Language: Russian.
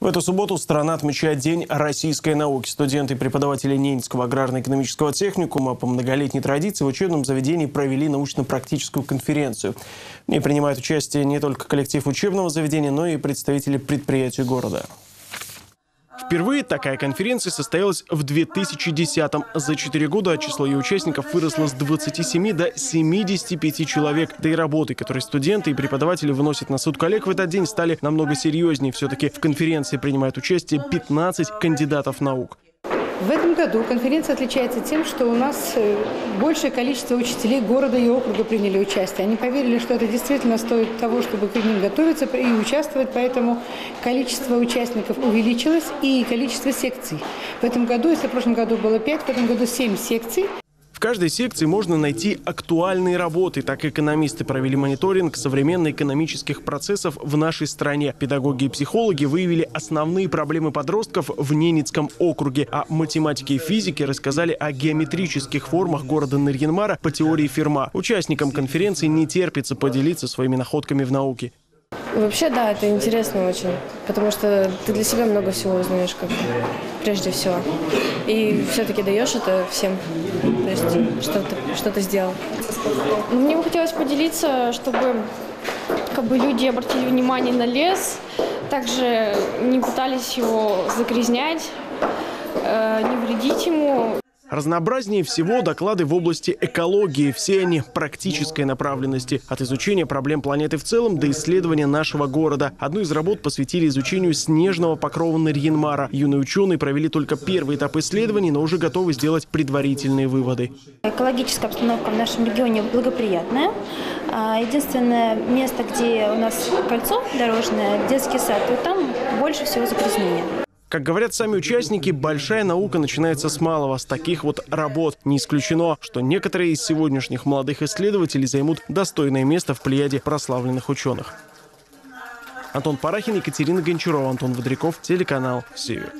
В эту субботу страна отмечает День российской науки. Студенты и преподаватели Ненецкого аграрно-экономического техникума по многолетней традиции в учебном заведении провели научно-практическую конференцию. В ней принимают участие не только коллектив учебного заведения, но и представители предприятий города. Впервые такая конференция состоялась в 2010-м. За 4 года число ее участников выросло с 27 до 75 человек. Да и работы, которые студенты и преподаватели выносят на суд коллег в этот день, стали намного серьезнее. Все-таки в конференции принимают участие 15 кандидатов наук. В этом году конференция отличается тем, что у нас э, большее количество учителей города и округа приняли участие. Они поверили, что это действительно стоит того, чтобы к ним готовиться и участвовать, поэтому количество участников увеличилось и количество секций. В этом году, если в прошлом году было 5, в этом году 7 секций. В каждой секции можно найти актуальные работы. Так экономисты провели мониторинг современно-экономических процессов в нашей стране. Педагоги и психологи выявили основные проблемы подростков в Ненецком округе, а математики и физики рассказали о геометрических формах города Нарьинмара по теории Ферма. Участникам конференции не терпится поделиться своими находками в науке. Вообще, да, это интересно очень, потому что ты для себя много всего узнаешь, как прежде всего. И все-таки даешь это всем, то есть что-то что, -то, сделал. Мне бы хотелось поделиться, чтобы как бы люди обратили внимание на лес, также не пытались его загрязнять, э, не вредить ему. Разнообразнее всего доклады в области экологии. Все они практической направленности. От изучения проблем планеты в целом до исследования нашего города. Одну из работ посвятили изучению снежного покрова Нарьинмара. Юные ученые провели только первый этап исследований, но уже готовы сделать предварительные выводы. Экологическая обстановка в нашем регионе благоприятная. А, единственное место, где у нас кольцо дорожное, детский сад, то там больше всего загрязнения. Как говорят сами участники, большая наука начинается с малого, с таких вот работ. Не исключено, что некоторые из сегодняшних молодых исследователей займут достойное место в плеяде прославленных ученых. Антон Парахин, Екатерина Гончарова, Антон Водряков, телеканал «Север».